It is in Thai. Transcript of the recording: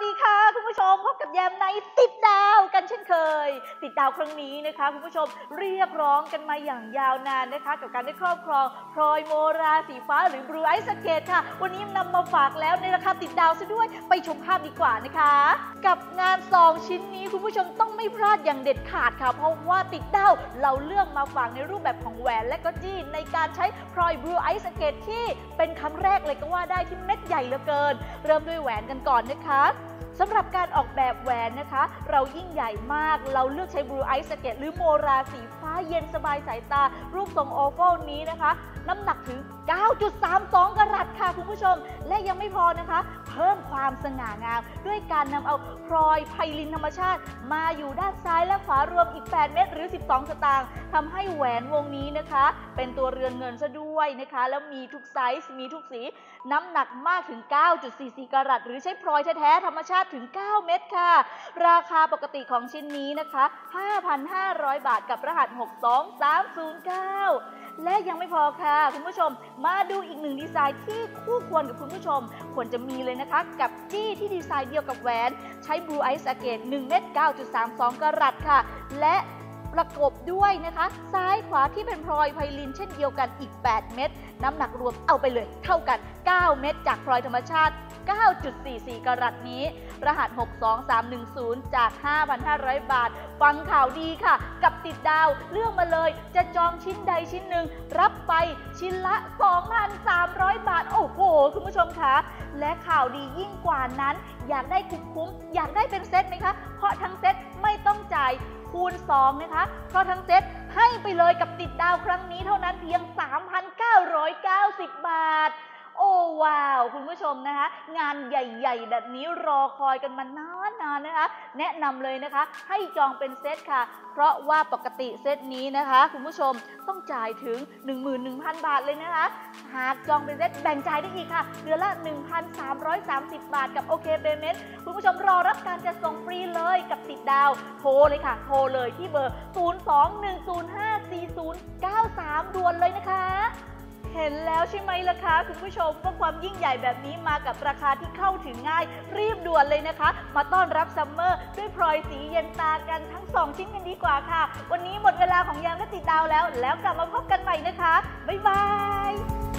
สวัสดีค่ะ คุณผู้ชมพบกับแยมในติดดาวกันเช่นเคย ติดดาวครั้งนี้นะคะ คุณผู้ชมเรียกร้องกันมาอย่างยาวนานนะคะกับการได้ครอบครองพลอยโมราสีฟ้าหรือ blue ice agate ค่ะ วันนี้นำมาฝากแล้วในราคาติดดาวซะด้วยไปชมภาพดีกว่านะคะ ชิ้นนี้คุณผู้ชมต้องไม่พลาดอย่างเด็ดขาดค่ะ เพราะว่าติดดาวเราเลือกมาฝากในรูปแบบของแหวนและก็จี้ในการใช้พลอย blue ice agate ที่เป็นครั้งแรกเลยก็ว่าได้ที่เม็ดใหญ่เหลือเกิน เริ่มด้วยแหวนกันก่อนนะคะ สำหรับการออกแบบแหวนนะคะ เรายิ่งใหญ่มากเราเลือกใช้บลูไอซ์สเกตหรือโมราสีฟ้าเย็นสบายสายตา รูปทรงโอเวลนี้นะคะ น้ำหนักถึง 9.32 กรัตค่ะคุณผู้ชม และยังไม่พอนะคะ เพิ่มความสง่างาม ด้วยการนำเอาพลอยไพลินธรรมชาติ มาอยู่ด้านซ้ายและขวารวมอีก 8 เม็ดหรือ 12 สตางค์ทำให้แหวนวงนี้นะคะ เป็นตัวเรือนเงินซะด้วยนะคะ แล้วมีทุกไซส์มีทุกสี น้ำหนักมากถึง 9.44 กรัตหรือใช้พลอยแท้ๆธรรมชาติถึง9เม็ดค่ะ ราคาปกติของชิ้นนี้นะคะ 5,500 บาทกับรหัส 62309และยังไม่พอค่ะ คุณผู้ชมมาดูอีกหนึ่งดีไซน์ที่คู่ควรกับคุณผู้ชม ควรจะมีเลยนะคะ กับจี้ที่ดีไซน์เดียวกับแหวน ใช้ Blue Ice Agate 1เม็ด9.32 กรัตค่ะ และ ประกบด้วยนะคะ ซ้ายขวาที่เป็นพลอยไพลินเช่นเดียวกันอีก 8 เม็ดน้ำหนักรวมเอาไปเลยเท่ากัน 9 เม็ดจากพลอยธรรมชาติ 9.44 กรัตนี้ รหัส 62310 จาก 5,500 บาท ฟังข่าวดีค่ะ กับติดดาวเลือกมาเลย จะจองชิ้นใดชิ้นหนึ่ง รับไปชิ้นละ 2,300 บาท โอ้โห คุณผู้ชมคะและข่าวดียิ่งกว่านั้น อยากได้คุ้มๆ อยากได้เป็นเซตไหมคะ เพราะทั้ง คูณ 2 นะคะ เพราะทั้งเซตให้ไปเลยกับติดดาวครั้งนี้เท่านั้นเพียง 3,990 บาทโอ้ ว้าว คุณผู้ชมนะคะ งานใหญ่ๆ แบบนี้รอคอยกันมานานๆนะคะ แนะนำเลยนะคะ ให้จองเป็นเซตค่ะ เพราะว่าปกติเซตนี้นะคะ คุณผู้ชมต้องจ่ายถึง 11,000 บาทเลยนะคะ หากจองเป็นเซตแบ่งจ่ายได้อีกค่ะเดือนละ 1,330 บาทกับโอเคเ y เมนต์คุณผู้ชมรอรับการจัดส่งฟรีเลยกับติดดาว โทรเลยค่ะ โทรเลยที่เบอร์ 021054093 ด่วนเลยนะคะ เห็นแล้วใช่ไหมล่ะคะคุณผู้ชมว่าความยิ่งใหญ่แบบนี้มากับราคาที่เข้าถึงง่าย รีบด่วนเลยนะคะ มาต้อนรับซัมเมอร์ด้วยพลอยสีเย็นตากันทั้ง 2 ชิ้นกันดีกว่าค่ะ วันนี้หมดเวลาของยามและติดดาวแล้ว แล้วกลับมาพบกันใหม่นะคะ บ๊ายบาย